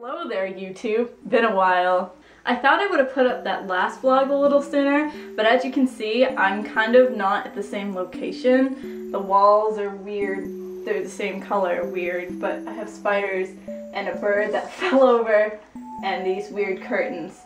Hello there YouTube, been a while. I thought I would have put up that last vlog a little sooner, but as you can see, I'm kind of not at the same location. The walls are weird, they're the same color, weird, but I have spiders and a bird that fell over and these weird curtains.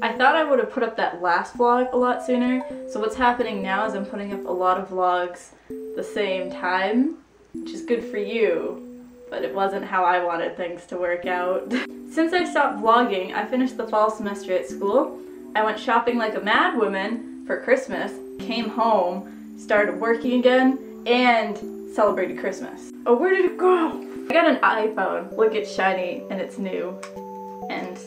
I thought I would have put up that last vlog a lot sooner, so what's happening now is I'm putting up a lot of vlogs the same time, which is good for you, but it wasn't how I wanted things to work out. Since I stopped vlogging, I finished the fall semester at school. I went shopping like a mad woman for Christmas, came home, started working again, and celebrated Christmas. Oh, where did it go? I got an iPhone. Look, it's shiny and it's new. And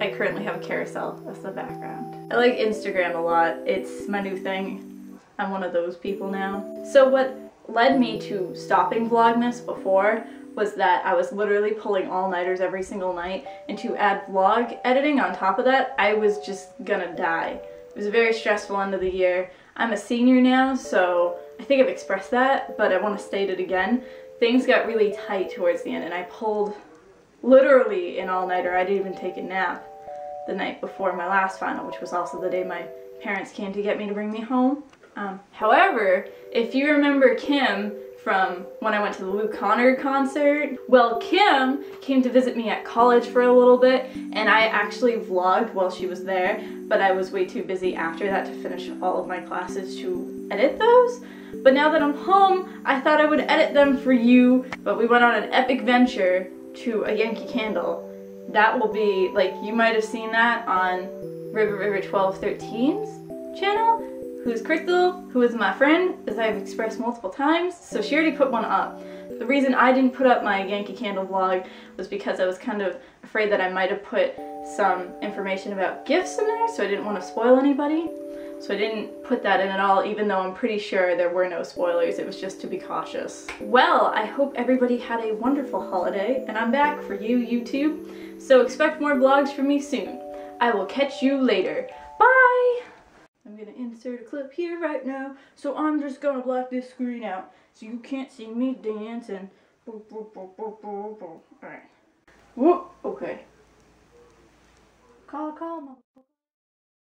I currently have a carousel as the background. I like Instagram a lot. It's my new thing. I'm one of those people now. So what led me to stopping Vlogmas before was that I was literally pulling all-nighters every single night and to add vlog editing on top of that, I was just gonna die. It was a very stressful end of the year. I'm a senior now, so I think I've expressed that, but I want to state it again. Things got really tight towards the end and I pulled literally an all-nighter. I didn't even take a nap the night before my last final, which was also the day my parents came to get me to bring me home. Um, however, if you remember Kim from when I went to the Lou Connor concert, well, Kim came to visit me at college for a little bit, and I actually vlogged while she was there, but I was way too busy after that to finish all of my classes to edit those. But now that I'm home, I thought I would edit them for you, but we went on an epic venture to a Yankee Candle. That will be, like, you might have seen that on River River 1213's channel, who's Crystal, who is my friend, as I've expressed multiple times, so she already put one up. The reason I didn't put up my Yankee Candle vlog was because I was kind of afraid that I might have put some information about gifts in there, so I didn't want to spoil anybody. So I didn't put that in at all, even though I'm pretty sure there were no spoilers. It was just to be cautious. Well, I hope everybody had a wonderful holiday, and I'm back for you, YouTube. So expect more vlogs from me soon. I will catch you later. Bye! I'm gonna insert a clip here right now, so I'm just gonna black this screen out so you can't see me dancing. Alright. Whoop, okay. Call, call, motherfucker.